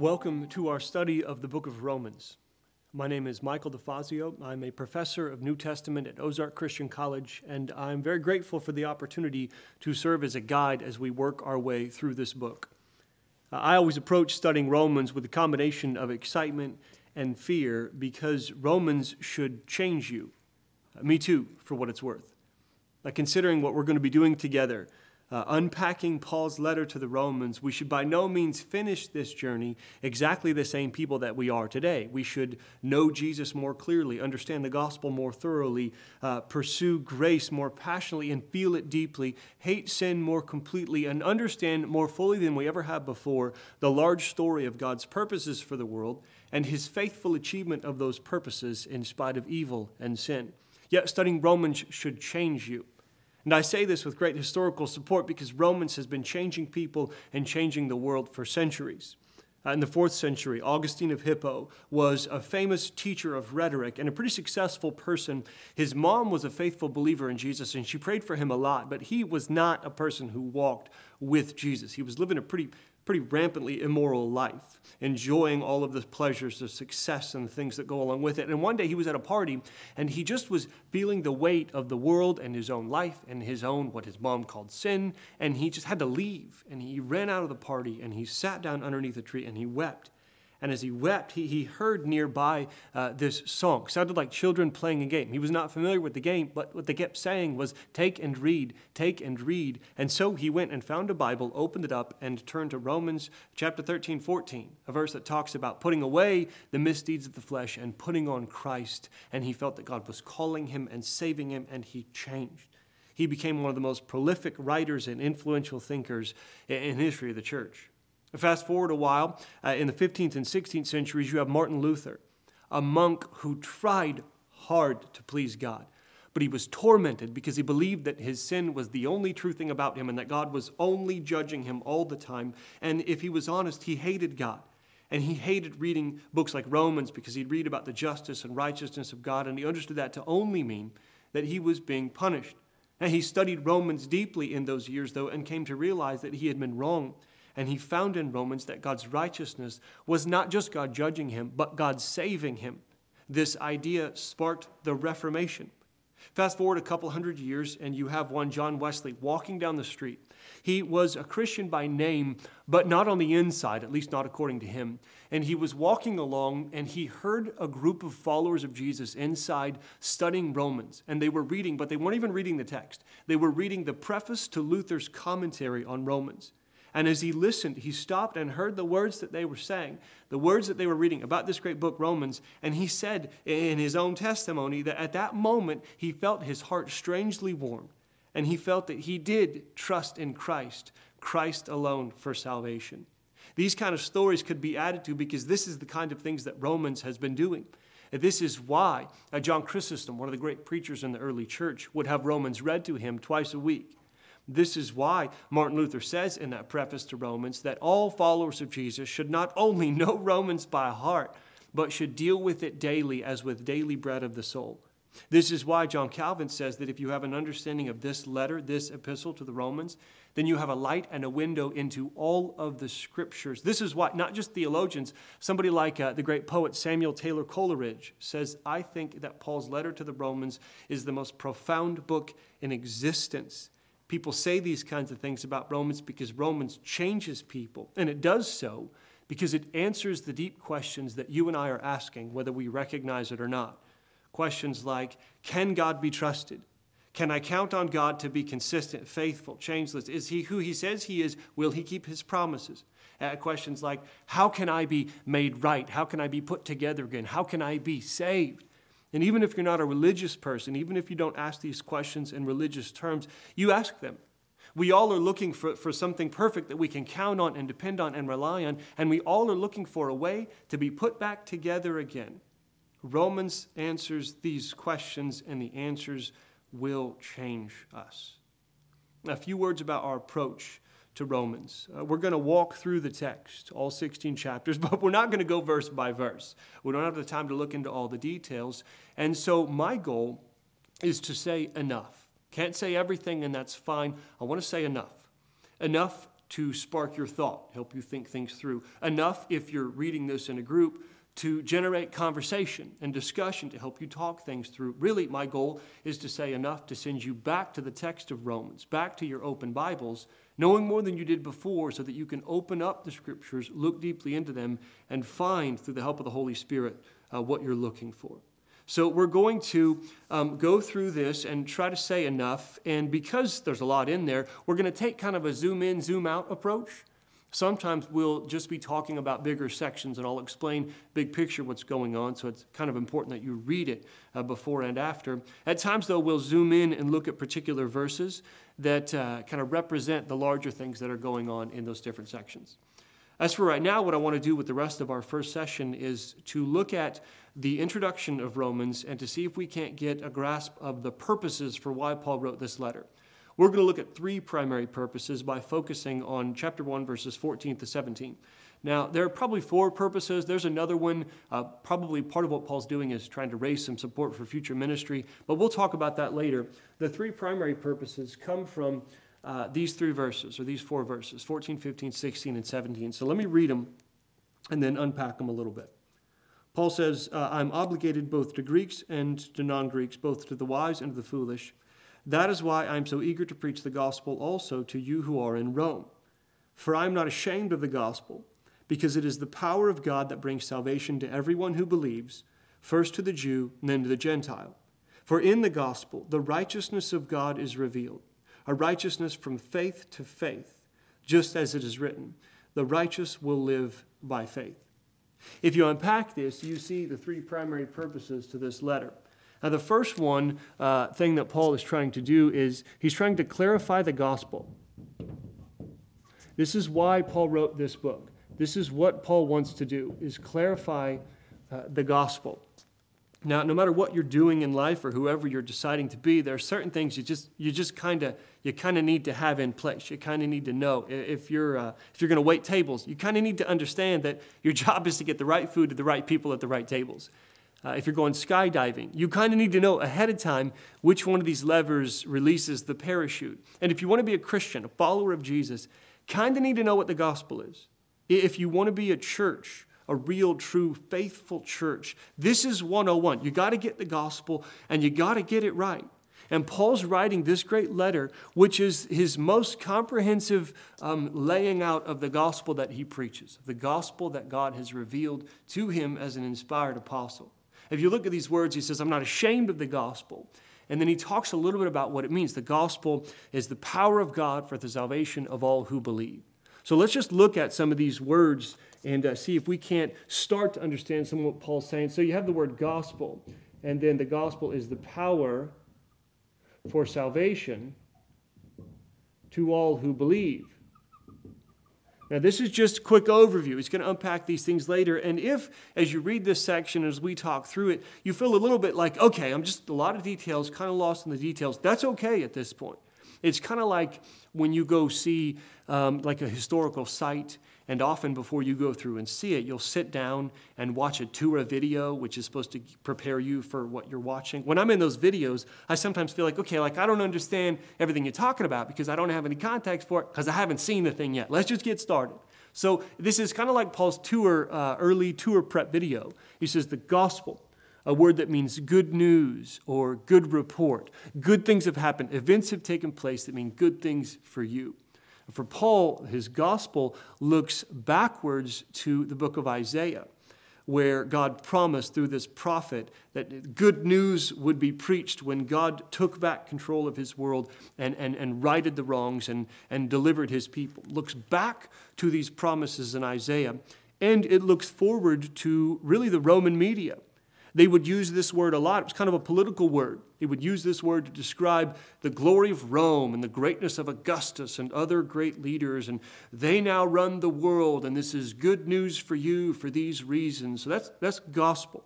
Welcome to our study of the book of Romans. My name is Michael DeFazio. I'm a professor of New Testament at Ozark Christian College, and I'm very grateful for the opportunity to serve as a guide as we work our way through this book. I always approach studying Romans with a combination of excitement and fear because Romans should change you. Me too, for what it's worth. Considering what we're going to be doing together, uh, unpacking Paul's letter to the Romans, we should by no means finish this journey exactly the same people that we are today. We should know Jesus more clearly, understand the gospel more thoroughly, uh, pursue grace more passionately and feel it deeply, hate sin more completely, and understand more fully than we ever have before the large story of God's purposes for the world and his faithful achievement of those purposes in spite of evil and sin. Yet, studying Romans should change you. And I say this with great historical support because Romans has been changing people and changing the world for centuries. Uh, in the fourth century, Augustine of Hippo was a famous teacher of rhetoric and a pretty successful person. His mom was a faithful believer in Jesus and she prayed for him a lot, but he was not a person who walked with Jesus. He was living a pretty pretty rampantly immoral life, enjoying all of the pleasures of success and the things that go along with it. And one day he was at a party and he just was feeling the weight of the world and his own life and his own, what his mom called sin. And he just had to leave. And he ran out of the party and he sat down underneath a tree and he wept. And as he wept, he, he heard nearby uh, this song. It sounded like children playing a game. He was not familiar with the game, but what they kept saying was, Take and read, take and read. And so he went and found a Bible, opened it up, and turned to Romans chapter 13, 14, a verse that talks about putting away the misdeeds of the flesh and putting on Christ. And he felt that God was calling him and saving him, and he changed. He became one of the most prolific writers and influential thinkers in history of the church. Fast forward a while, uh, in the 15th and 16th centuries, you have Martin Luther, a monk who tried hard to please God. But he was tormented because he believed that his sin was the only true thing about him and that God was only judging him all the time. And if he was honest, he hated God. And he hated reading books like Romans because he'd read about the justice and righteousness of God, and he understood that to only mean that he was being punished. And he studied Romans deeply in those years, though, and came to realize that he had been wrong and he found in Romans that God's righteousness was not just God judging him, but God saving him. This idea sparked the Reformation. Fast forward a couple hundred years, and you have one, John Wesley, walking down the street. He was a Christian by name, but not on the inside, at least not according to him. And he was walking along, and he heard a group of followers of Jesus inside studying Romans. And they were reading, but they weren't even reading the text. They were reading the preface to Luther's commentary on Romans. And as he listened, he stopped and heard the words that they were saying, the words that they were reading about this great book, Romans. And he said in his own testimony that at that moment he felt his heart strangely warm. And he felt that he did trust in Christ, Christ alone for salvation. These kind of stories could be added to because this is the kind of things that Romans has been doing. This is why uh, John Chrysostom, one of the great preachers in the early church, would have Romans read to him twice a week. This is why Martin Luther says in that preface to Romans that all followers of Jesus should not only know Romans by heart, but should deal with it daily as with daily bread of the soul. This is why John Calvin says that if you have an understanding of this letter, this epistle to the Romans, then you have a light and a window into all of the scriptures. This is why, not just theologians, somebody like uh, the great poet Samuel Taylor Coleridge says, I think that Paul's letter to the Romans is the most profound book in existence. People say these kinds of things about Romans because Romans changes people, and it does so because it answers the deep questions that you and I are asking, whether we recognize it or not. Questions like Can God be trusted? Can I count on God to be consistent, faithful, changeless? Is He who He says He is? Will He keep His promises? Uh, questions like How can I be made right? How can I be put together again? How can I be saved? And even if you're not a religious person, even if you don't ask these questions in religious terms, you ask them. We all are looking for, for something perfect that we can count on and depend on and rely on, and we all are looking for a way to be put back together again. Romans answers these questions, and the answers will change us. A few words about our approach to Romans. Uh, we're going to walk through the text, all 16 chapters, but we're not going to go verse by verse. We don't have the time to look into all the details. And so, my goal is to say enough. Can't say everything, and that's fine. I want to say enough. Enough to spark your thought, help you think things through. Enough, if you're reading this in a group, to generate conversation and discussion to help you talk things through. Really, my goal is to say enough to send you back to the text of Romans, back to your open Bibles, knowing more than you did before so that you can open up the scriptures, look deeply into them, and find, through the help of the Holy Spirit, uh, what you're looking for. So we're going to um, go through this and try to say enough. And because there's a lot in there, we're going to take kind of a zoom in, zoom out approach. Sometimes we'll just be talking about bigger sections, and I'll explain big picture what's going on. So it's kind of important that you read it uh, before and after. At times, though, we'll zoom in and look at particular verses that uh, kind of represent the larger things that are going on in those different sections. As for right now, what I want to do with the rest of our first session is to look at the introduction of Romans and to see if we can't get a grasp of the purposes for why Paul wrote this letter. We're going to look at three primary purposes by focusing on chapter 1, verses 14 to 17. Now, there are probably four purposes. There's another one. Uh, probably part of what Paul's doing is trying to raise some support for future ministry, but we'll talk about that later. The three primary purposes come from uh, these three verses, or these four verses 14, 15, 16, and 17. So let me read them and then unpack them a little bit. Paul says, uh, I'm obligated both to Greeks and to non Greeks, both to the wise and to the foolish. That is why I am so eager to preach the gospel also to you who are in Rome. For I am not ashamed of the gospel, because it is the power of God that brings salvation to everyone who believes, first to the Jew and then to the Gentile. For in the gospel, the righteousness of God is revealed, a righteousness from faith to faith, just as it is written, the righteous will live by faith. If you unpack this, you see the three primary purposes to this letter. Now, the first one uh, thing that Paul is trying to do is he's trying to clarify the gospel. This is why Paul wrote this book. This is what Paul wants to do is clarify uh, the gospel. Now, no matter what you're doing in life or whoever you're deciding to be, there are certain things you just you just kind of you kind of need to have in place. You kind of need to know if you're uh, if you're going to wait tables, you kind of need to understand that your job is to get the right food to the right people at the right tables. Uh, if you're going skydiving, you kind of need to know ahead of time which one of these levers releases the parachute. And if you want to be a Christian, a follower of Jesus, kind of need to know what the gospel is. If you want to be a church, a real, true, faithful church, this is 101. You got to get the gospel and you got to get it right. And Paul's writing this great letter, which is his most comprehensive um, laying out of the gospel that he preaches, the gospel that God has revealed to him as an inspired apostle. If you look at these words, he says, I'm not ashamed of the gospel. And then he talks a little bit about what it means. The gospel is the power of God for the salvation of all who believe. So let's just look at some of these words and uh, see if we can't start to understand some of what Paul's saying. So you have the word gospel, and then the gospel is the power for salvation to all who believe. Now, this is just a quick overview. He's going to unpack these things later. And if, as you read this section, as we talk through it, you feel a little bit like, okay, I'm just a lot of details, kind of lost in the details, that's okay at this point. It's kind of like when you go see um, like a historical site and often before you go through and see it, you'll sit down and watch a tour video, which is supposed to prepare you for what you're watching. When I'm in those videos, I sometimes feel like, okay, like I don't understand everything you're talking about because I don't have any context for it because I haven't seen the thing yet. Let's just get started. So this is kind of like Paul's tour, uh, early tour prep video. He says the gospel, a word that means good news or good report. Good things have happened. Events have taken place that mean good things for you. For Paul, his gospel looks backwards to the book of Isaiah, where God promised through this prophet that good news would be preached when God took back control of his world and, and, and righted the wrongs and, and delivered his people. Looks back to these promises in Isaiah, and it looks forward to really the Roman media they would use this word a lot. It was kind of a political word. They would use this word to describe the glory of Rome and the greatness of Augustus and other great leaders. And they now run the world, and this is good news for you for these reasons. So that's, that's gospel.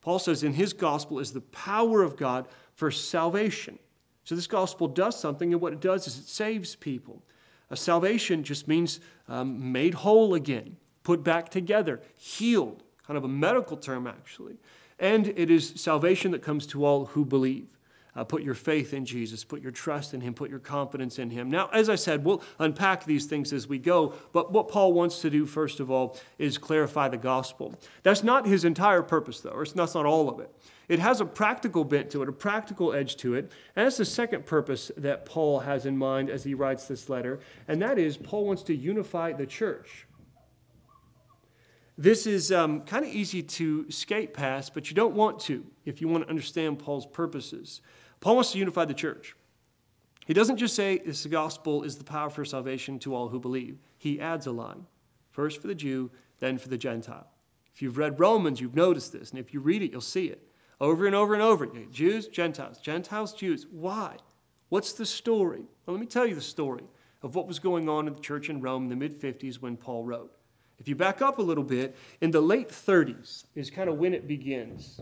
Paul says in his gospel is the power of God for salvation. So this gospel does something, and what it does is it saves people. A salvation just means um, made whole again, put back together, healed, kind of a medical term actually. And it is salvation that comes to all who believe. Uh, put your faith in Jesus, put your trust in Him, put your confidence in Him. Now, as I said, we'll unpack these things as we go, but what Paul wants to do, first of all, is clarify the gospel. That's not his entire purpose, though, or that's not all of it. It has a practical bent to it, a practical edge to it. And that's the second purpose that Paul has in mind as he writes this letter, and that is Paul wants to unify the church. This is um, kind of easy to skate past, but you don't want to if you want to understand Paul's purposes. Paul wants to unify the church. He doesn't just say this gospel is the power for salvation to all who believe. He adds a line first for the Jew, then for the Gentile. If you've read Romans, you've noticed this, and if you read it, you'll see it over and over and over again. Jews, Gentiles, Gentiles, Jews. Why? What's the story? Well, let me tell you the story of what was going on in the church in Rome in the mid 50s when Paul wrote. If you back up a little bit, in the late 30s is kind of when it begins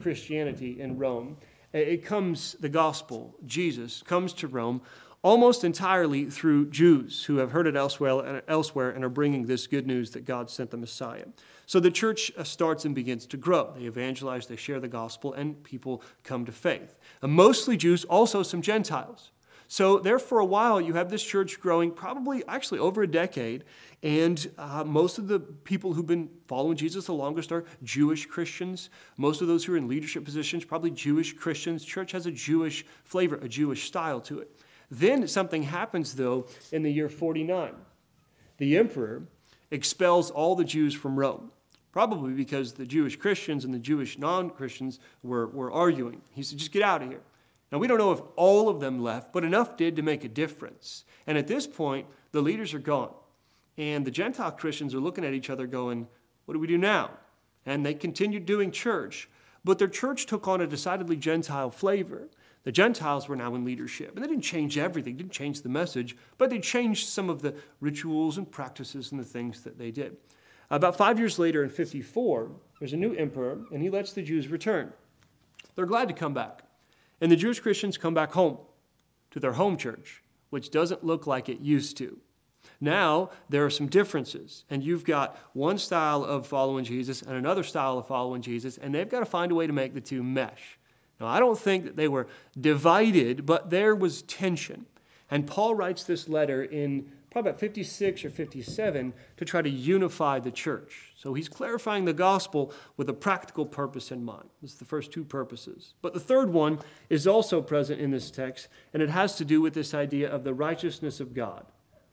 Christianity in Rome. It comes, the gospel, Jesus, comes to Rome almost entirely through Jews who have heard it elsewhere, elsewhere and are bringing this good news that God sent the Messiah. So the church uh, starts and begins to grow. They evangelize, they share the gospel, and people come to faith. And mostly Jews, also some Gentiles. So there for a while, you have this church growing probably actually over a decade, and uh, most of the people who've been following Jesus the longest are Jewish Christians. Most of those who are in leadership positions, probably Jewish Christians. Church has a Jewish flavor, a Jewish style to it. Then something happens, though, in the year 49. The emperor expels all the Jews from Rome, probably because the Jewish Christians and the Jewish non Christians were, were arguing. He said, just get out of here. Now, we don't know if all of them left, but enough did to make a difference. And at this point, the leaders are gone. And the Gentile Christians are looking at each other going, What do we do now? And they continued doing church, but their church took on a decidedly Gentile flavor. The Gentiles were now in leadership. And they didn't change everything, didn't change the message, but they changed some of the rituals and practices and the things that they did. About five years later, in 54, there's a new emperor, and he lets the Jews return. They're glad to come back. And the Jewish Christians come back home to their home church, which doesn't look like it used to. Now, there are some differences, and you've got one style of following Jesus and another style of following Jesus, and they've got to find a way to make the two mesh. Now, I don't think that they were divided, but there was tension. And Paul writes this letter in probably about 56 or 57 to try to unify the church. So he's clarifying the gospel with a practical purpose in mind. This is the first two purposes. But the third one is also present in this text, and it has to do with this idea of the righteousness of God.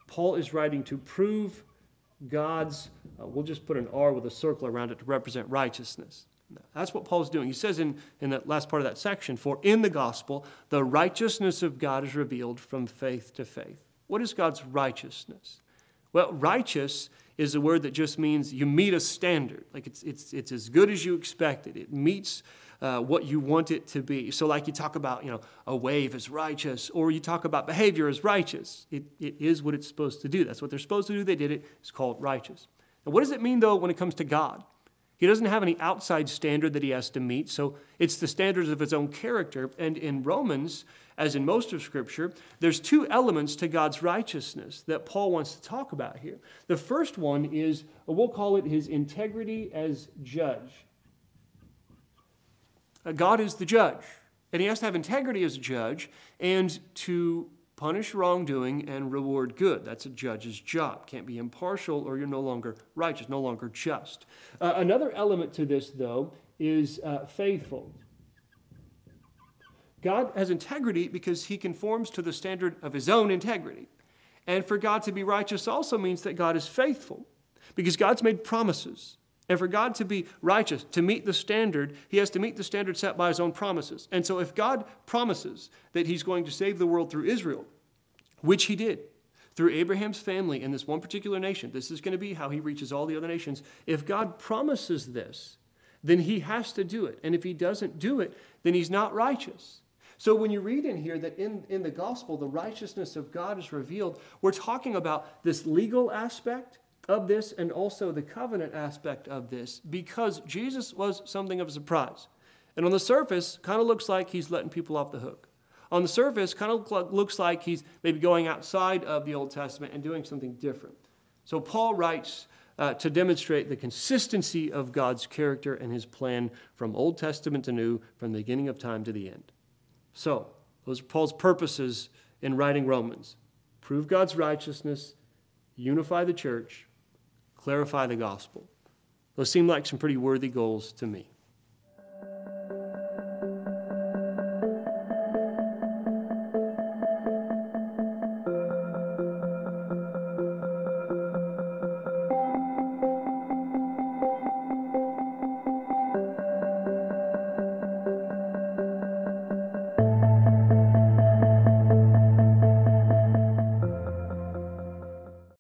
Paul is writing to prove God's, uh, we'll just put an R with a circle around it to represent righteousness. That's what Paul's doing. He says in, in the last part of that section, For in the gospel, the righteousness of God is revealed from faith to faith. What is God's righteousness? Well, righteous is a word that just means you meet a standard. Like it's, it's, it's as good as you expected. It meets uh, what you want it to be. So, like you talk about, you know, a wave is righteous, or you talk about behavior as righteous. It, it is what it's supposed to do. That's what they're supposed to do. They did it. It's called righteous. Now, what does it mean, though, when it comes to God? He doesn't have any outside standard that he has to meet, so it's the standards of his own character. And in Romans, as in most of Scripture, there's two elements to God's righteousness that Paul wants to talk about here. The first one is, we'll call it his integrity as judge. Uh, God is the judge, and he has to have integrity as a judge and to punish wrongdoing and reward good. That's a judge's job. Can't be impartial or you're no longer righteous, no longer just. Uh, another element to this, though, is uh, faithful. God has integrity because he conforms to the standard of his own integrity. And for God to be righteous also means that God is faithful because God's made promises. And for God to be righteous, to meet the standard, he has to meet the standard set by his own promises. And so if God promises that he's going to save the world through Israel, which he did, through Abraham's family in this one particular nation, this is going to be how he reaches all the other nations. If God promises this, then he has to do it. And if he doesn't do it, then he's not righteous. So when you read in here that in, in the gospel, the righteousness of God is revealed, we're talking about this legal aspect of this and also the covenant aspect of this because Jesus was something of a surprise. And on the surface, kind of looks like he's letting people off the hook. On the surface, kind of looks like he's maybe going outside of the Old Testament and doing something different. So Paul writes uh, to demonstrate the consistency of God's character and his plan from Old Testament to New, from the beginning of time to the end. So, those are Paul's purposes in writing Romans prove God's righteousness, unify the church, clarify the gospel. Those seem like some pretty worthy goals to me.